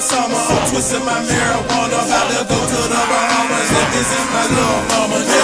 summer. I'm twisting my marijuana, about to go to the Bahamas. If this is my little mama.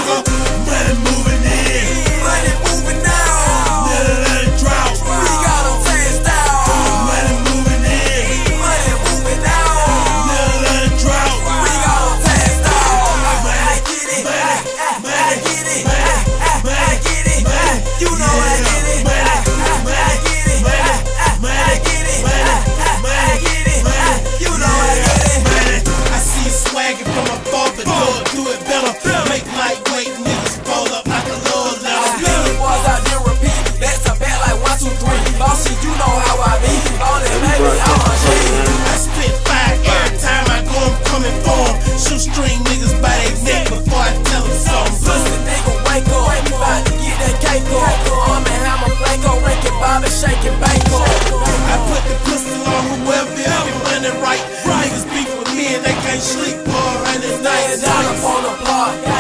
if it be running right. right. Niggas beef with me and they can't sleep, boy, and it's night. It's out up on the block.